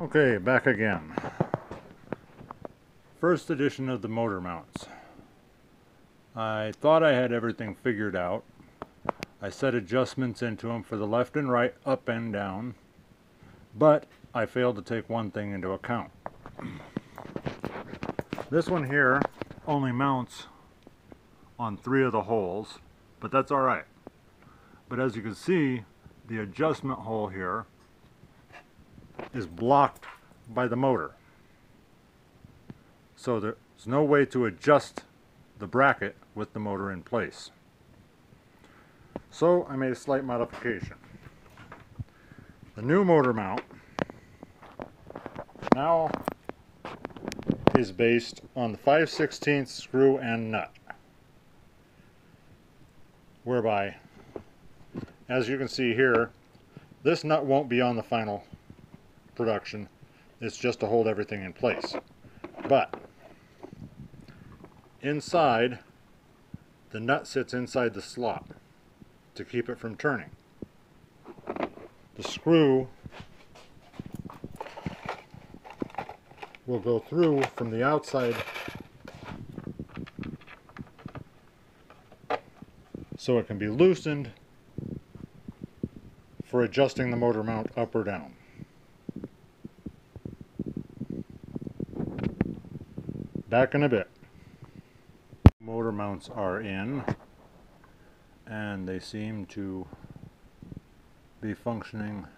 Okay, back again. First edition of the motor mounts. I thought I had everything figured out. I set adjustments into them for the left and right, up and down, but I failed to take one thing into account. This one here only mounts on three of the holes, but that's alright. But as you can see, the adjustment hole here is blocked by the motor. So there's no way to adjust the bracket with the motor in place. So I made a slight modification. The new motor mount now is based on the 5 16 screw and nut. Whereby, as you can see here, this nut won't be on the final production. It's just to hold everything in place. But inside, the nut sits inside the slot to keep it from turning. The screw will go through from the outside so it can be loosened for adjusting the motor mount up or down. Back in a bit. Motor mounts are in and they seem to be functioning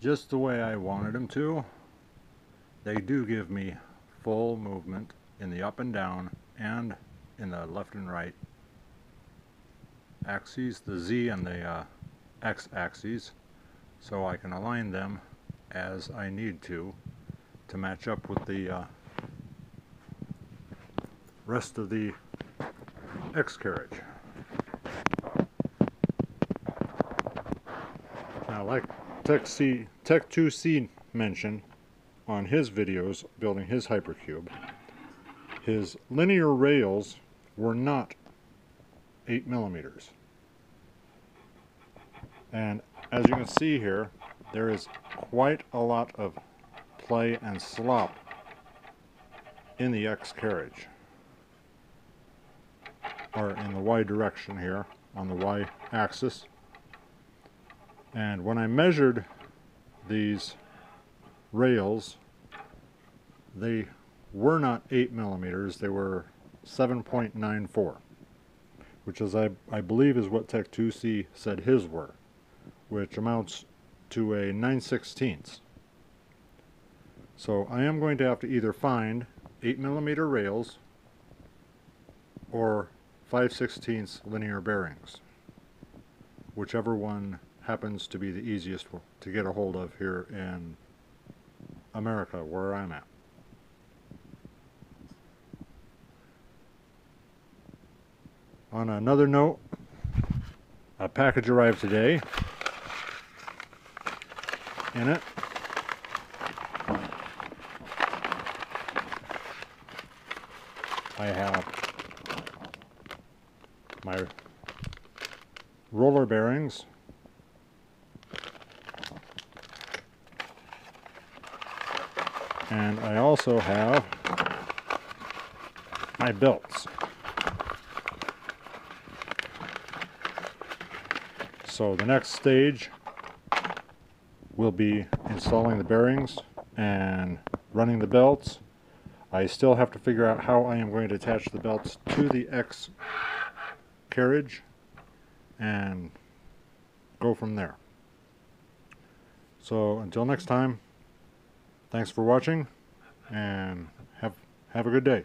just the way I wanted them to. They do give me full movement in the up and down and in the left and right axes, the Z and the uh, X axes, so I can align them as I need to to match up with the uh, rest of the X carriage. Now like Tech, C, Tech 2C mentioned on his videos building his hypercube, his linear rails were not 8 millimeters. And as you can see here, there is quite a lot of play and slop in the X carriage or in the Y direction here on the Y axis. And when I measured these rails, they were not 8 millimeters, they were 7.94, which is, I, I believe, is what Tech 2C said his were, which amounts to a 9 16ths. So I am going to have to either find 8 millimeter rails or 5 16 linear bearings, whichever one happens to be the easiest to get a hold of here in America, where I'm at. On another note, a package arrived today. In it, I have my roller bearings and I also have my belts. So the next stage will be installing the bearings and running the belts. I still have to figure out how I am going to attach the belts to the X carriage and go from there. So until next time, thanks for watching and have have a good day.